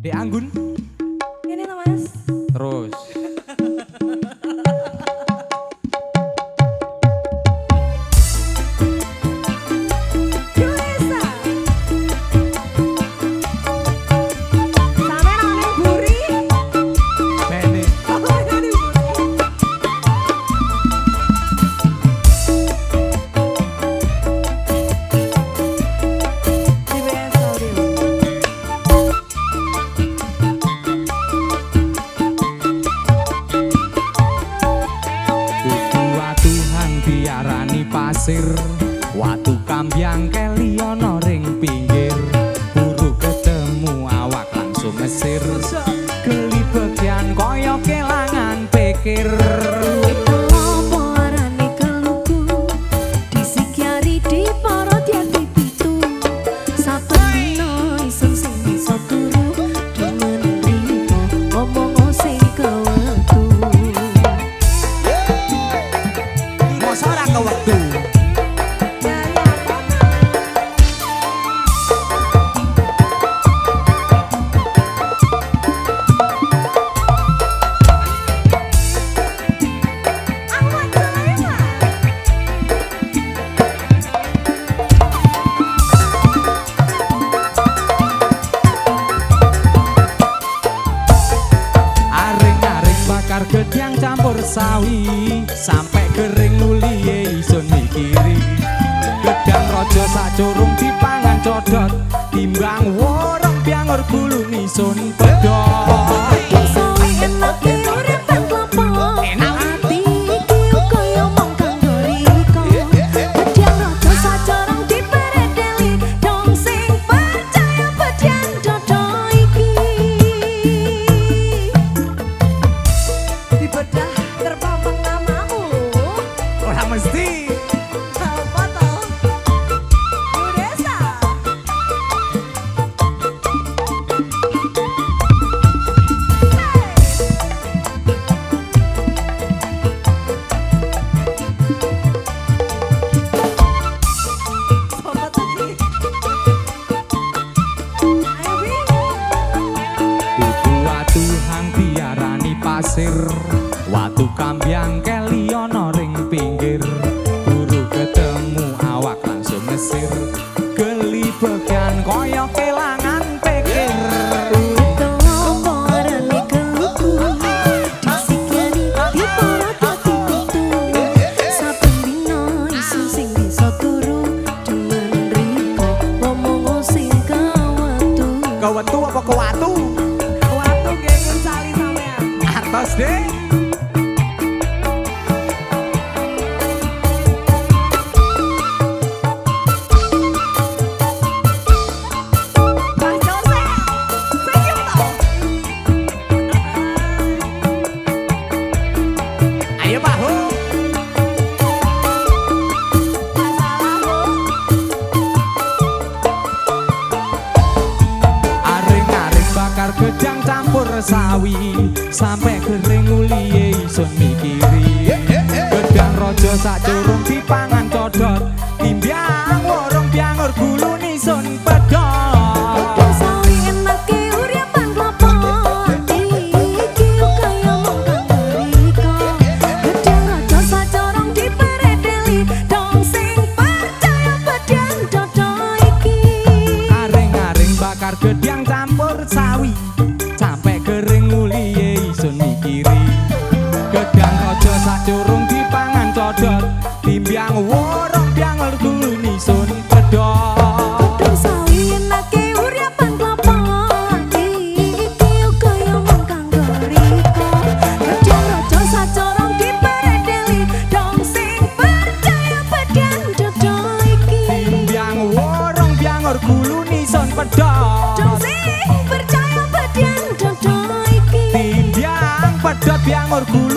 De Anggun. Ini lah mas. Terus. Pasir. Watu kambyang keli ana ring pinggir. Buru ketemu awak langsung mesir. Geli bagian kaya kelangan pikir gedang campur sawi sampai kering mulie isun mikiri. Gedang rojo sak curung dipangan codot timbang worok biangor gulu isun watu kambyang keli ana ring pinggir buru ketemu awak langsung mesir geli bagian kaya kelangan pikir Kewatu apa kewatu? Kewatu gengun sali sampean. Atas deh. Sawi sampai kering mulie isun mikiri. Gedang rojo sak curung amor.